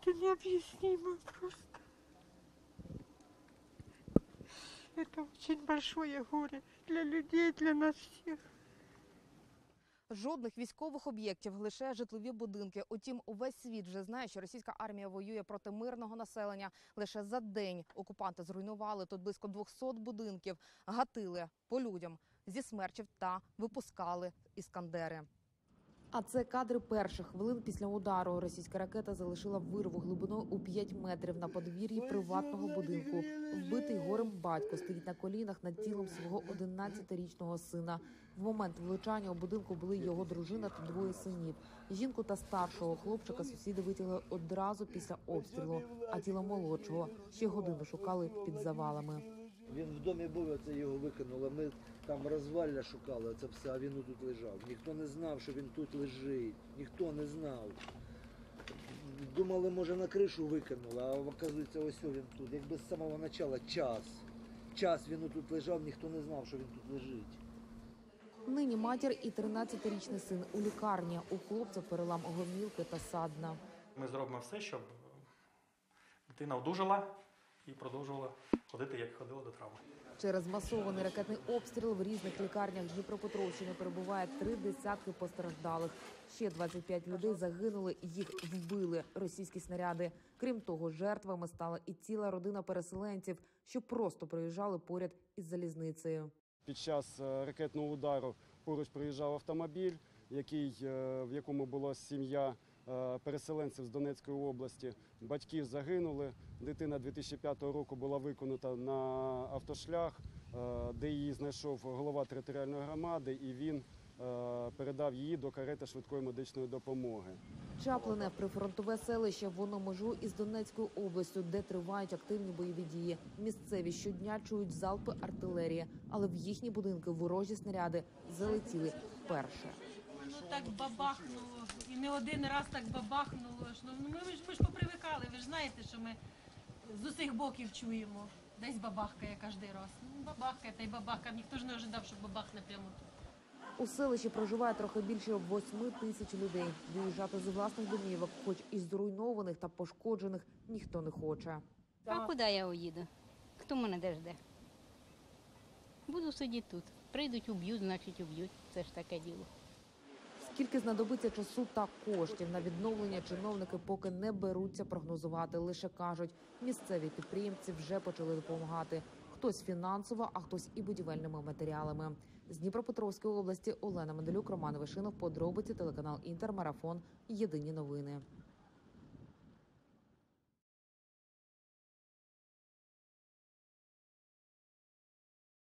Это необъяснимо просто. Это очень большое горе для людей, для нас всех. Жодних військових об'єктів, лише житлові будинки. Утім, увесь світ вже знає, що російська армія воює проти мирного населення. Лише за день окупанти зруйнували тут близько 200 будинків, гатили по людям зі смерчів та випускали іскандери. А це кадри перших хвилин після удару. Російська ракета залишила вирву глибиною у 5 метрів на подвір'ї приватного будинку. Вбитий горем батько стоїть на колінах над тілом свого 11-річного сина. В момент влучання у будинку були його дружина та двоє синів. Жінку та старшого хлопчика сусіди витягли одразу після обстрілу, а тіло молодшого ще годину шукали під завалами. Він в домі був, оце його викинуло. Ми там розвалля шукали, це все, а він тут лежав. Ніхто не знав, що він тут лежить. Ніхто не знав. Думали, може на кришу викинули, а оказується, ось він тут. Якби з самого початку час. Час він тут лежав, ніхто не знав, що він тут лежить. Нині матір і 13-річний син у лікарні. У хлопця перелам гомілки та садна. Ми зробимо все, щоб дитина одужала і продовжувала ходити, як ходила до травми. Через масований ракетний обстріл в різних лікарнях Дніпропетровщини перебуває три десятки постраждалих. Ще 25 людей загинули, їх вбили російські снаряди. Крім того, жертвами стала і ціла родина переселенців, що просто проїжджали поряд із залізницею. Під час е, ракетного удару поруч приїжджав автомобіль, який, е, в якому була сім'я переселенців з Донецької області. Батьки загинули. Дитина 2005 року була виконана на автошлях, е, де її знайшов голова територіальної громади, і він е, передав її до карети швидкої медичної допомоги. Чаплине прифронтове селище воно межу із Донецькою областю, де тривають активні бойові дії. Місцеві щодня чують залпи артилерії, але в їхні будинки ворожі снаряди залетіли вперше. Ну так бабахнуло. І не один раз так бабахнуло. Ну ми ж ми ж попривикали. Ви ж знаєте, що ми з усіх боків чуємо. Десь бабахкає кожен раз. Ну, бабахкає та й бабахкає. Ніхто ж не ожидав, що бабахне прямо тут. У селищі проживає трохи більше 8 тисяч людей. Виїжджати з власних домівок, хоч і зруйнованих та пошкоджених, ніхто не хоче. А куди я уїду? Хто мене де жде? Буду сидіти тут. Прийдуть, уб'ють, значить уб'ють. Це ж таке діло. Скільки знадобиться часу та коштів на відновлення чиновники поки не беруться прогнозувати. Лише кажуть, місцеві підприємці вже почали допомагати. Хтось фінансово, а хтось і будівельними матеріалами. З Дніпропетровської області Олена Менделюк, Роман Вишинов, подробиці телеканал Інтермарафон. Єдині новини.